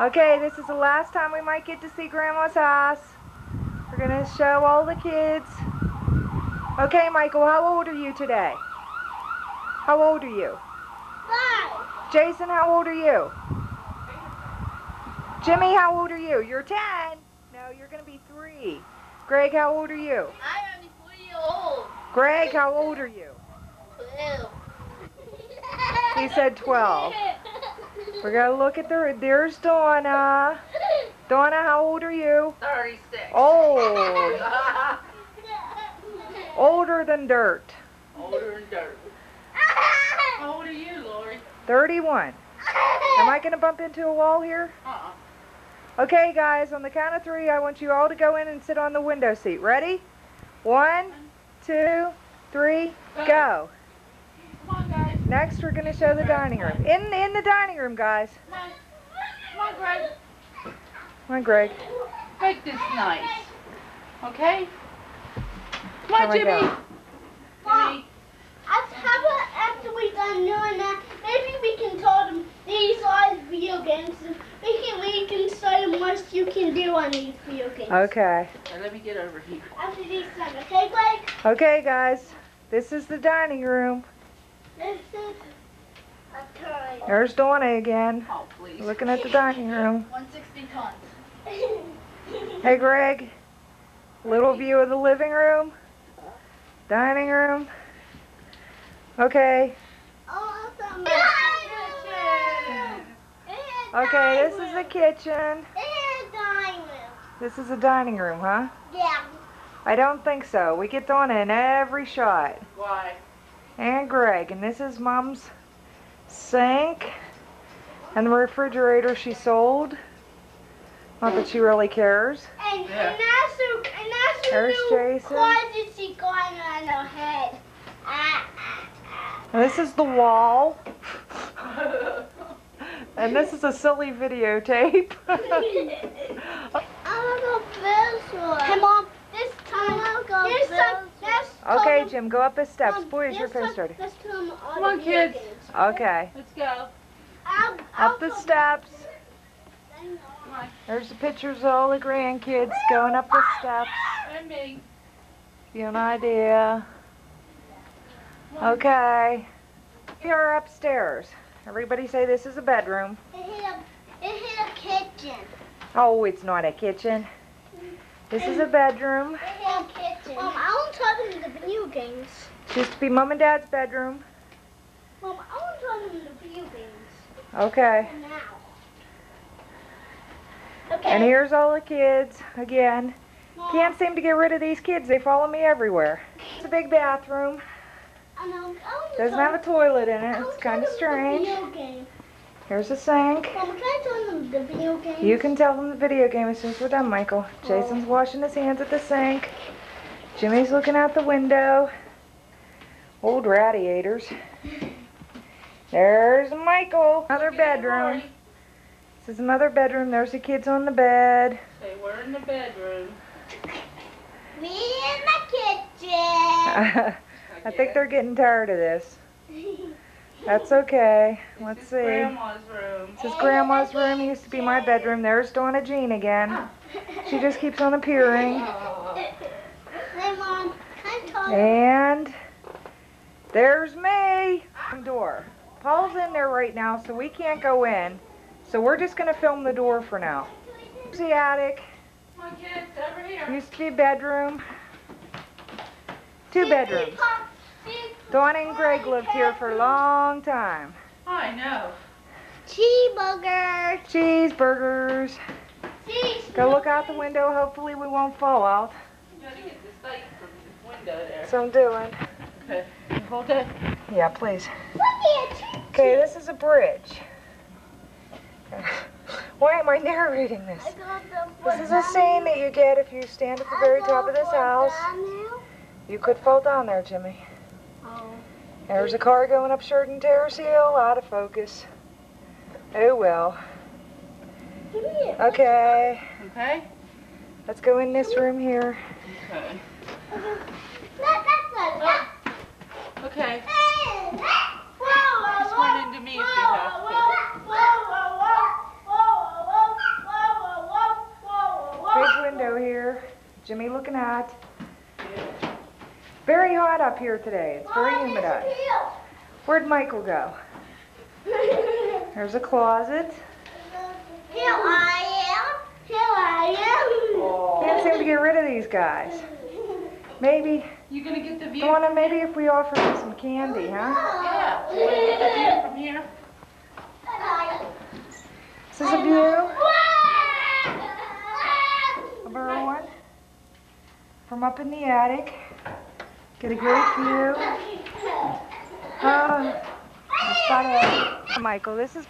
Okay, this is the last time we might get to see Grandma's house. We're gonna show all the kids. Okay, Michael, how old are you today? How old are you? Five. Jason, how old are you? Jimmy, how old are you? You're 10. No, you're gonna be three. Greg, how old are you? I'm only four years old. Greg, how old are you? Twelve. He said 12. We're gonna look at the, there's Donna. Donna, how old are you? 36. Old. Oh. Older than dirt. Older than dirt. How old are you, Laurie? 31. Am I gonna bump into a wall here? Uh-uh. Okay, guys, on the count of three, I want you all to go in and sit on the window seat. Ready? One, two, three, go. Come on, guys. Next, we're going to show the dining room. In, in the dining room, guys. Come on. Come on, Greg. Come on, Greg. Make this nice. Okay? Come Oh on, my Jimmy. God. Jimmy. How about after we done doing that, maybe we can tell them these are video games and we can we can show them what you can do on these video games. Okay. Now, let me get over here. After these done, okay, Greg? Okay, guys. This is the dining room. This is a time. There's Donna again, Oh, please. looking at the dining room. 160 tons. Hey, Greg. Little view of the living room. Dining room. Okay. Awesome. Okay, this is the kitchen. It's dining room. This is the dining room, huh? Yeah. I don't think so. We get Donna in every shot. Why? And Greg. And this is Mom's sink. And the refrigerator she sold. Not that she really cares. And, Yeah. and that's the and that's the There's new Jason. closet she got on her head. Ah, ah, And this is the wall. And this is a silly videotape. ah. I'm gonna go this one. Hey mom, this time I'll go this time. Let's okay, tell Jim, go up the steps. them- Boys, your this time- post started. Let's tell them all Come on, kids. Okay. Let's go. I'll, I'll Up the tell steps. them. There's the pictures of all the grandkids going up the steps. And me. Give you an idea. Okay. We are upstairs. Everybody say this is a bedroom. It hit a, it hit a kitchen. Oh, it's not a kitchen. This is a bedroom. Mom, I want to tell them the video games. Used to be Mom and Dad's bedroom. Mom, I want to tell them the video games. Okay. Okay. And here's all the kids again. Mom, Can't seem to get rid of these kids. They follow me everywhere. It's a big bathroom. I know, I Doesn't have a toilet in it. It's kind of strange. The video game. Here's a sink. Mom, can I tell them the video game? You can tell them the video game as soon as we're done, Michael. Jason's oh. washing his hands at the sink. Jimmy's looking out the window. Old radiators. There's Michael. Another bedroom. This is another bedroom. There's the kids on the bed. Say, we're in the bedroom. Me in the kitchen. I think they're getting tired of this. That's okay. Let's is see. Grandma's room. This is Grandma's room. It used to be my bedroom. There's Donna Jean again. She just keeps on appearing. Hey, Mom, can I tell? And there's me. Door. Paul's in there right now, so we can't go in. So we're just gonna film the door for now. Here's the attic. Come on, kids, over here. Used to be a bedroom. Two bedrooms. Dawn and Greg lived here for a long time. I know. Cheeseburger. Cheeseburgers. Cheese. Go look out the window. Hopefully we won't fall out. You gotta get the sight from the window there. So I'm doing. Okay. Hold it. Yeah, please. Okay, this is a bridge. Why am I narrating this? I This is a scene that you get if you stand at the very top of this house. You could fall down there, Jimmy. There's a car going up Sheridan Terrace Hill, out of focus. Oh well. Okay. Okay. Let's go in this room here. Okay. Oh. Okay. Big window here. Jimmy looking at. Yeah. Very hot up here today. It's very humid out. Where'd Michael go? There's a closet. Here I am. Here I am. Can't seem to get rid of these guys. Maybe, You gonna get the view? Donna, maybe if we offer them some candy, huh? Oh, yeah. You wanna get the view from here? Is this a view of everyone? From up in the attic. Get a great view. Uh, that's about it. Michael, this is